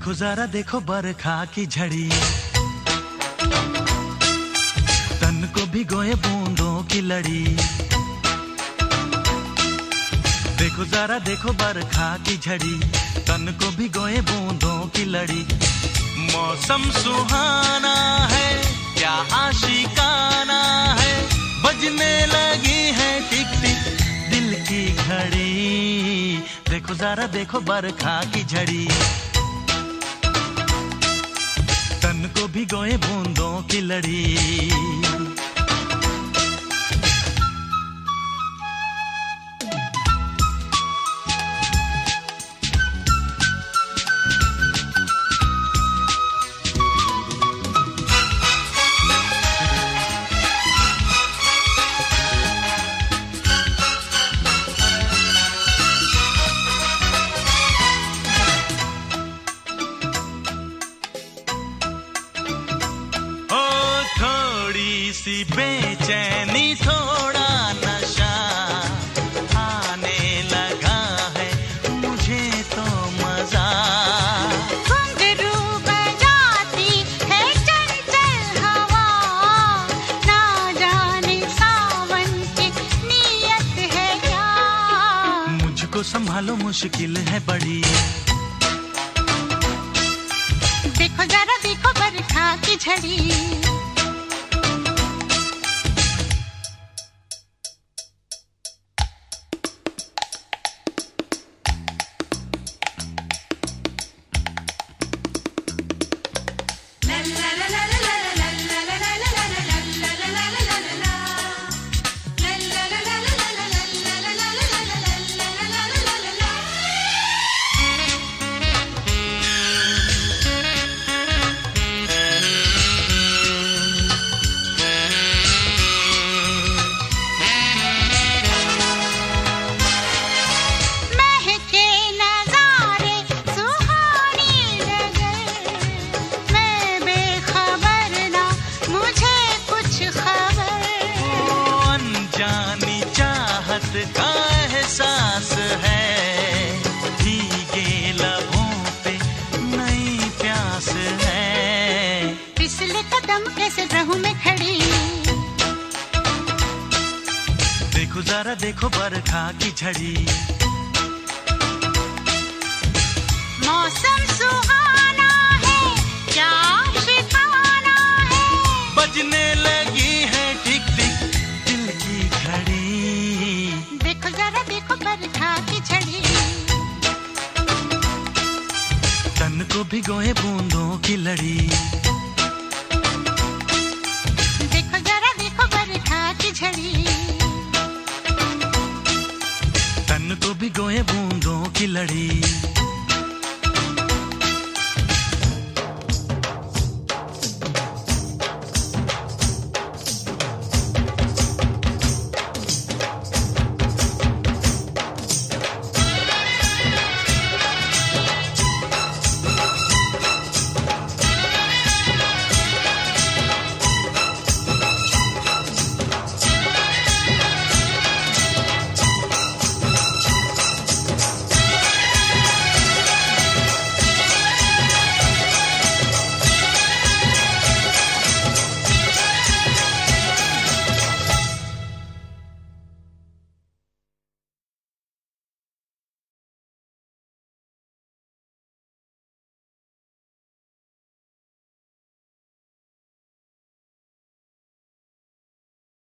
देखो जरा, देखो बरखा की झड़ी। तन को भिगोए बूंदों की लड़ी। देखो जरा, देखो बरखा की झड़ी। तन को भिगोए बूंदों की लड़ी। मौसम सुहाना है, क्या आशिकाना है? बजने लगी है टिक टिक दिल की घड़ी। देखो जरा, देखो बरखा की झड़ी। तन भी भिगोए बूंदों की लड़ी। सी बेचैनी थोड़ा नशा आने लगा है मुझे तो मज़ा। घुंघरू है ना जाने सावन की नियत है क्या। मुझको संभालो मुश्किल है बड़ी देखो जरा देखो बरखा की झड़ी। देखो जरा देखो बरखा की झड़ी। मौसम सुहाना है क्या शिकाना है। बजने लगी है टिक टिक दिल की घड़ी। देखो जरा देखो बरखा की झड़ी। तन को भिगोए बूंदों की लड़ी। देखो जरा देखो बरखा की झड़ी। भिगोए बूंदों की लड़ी।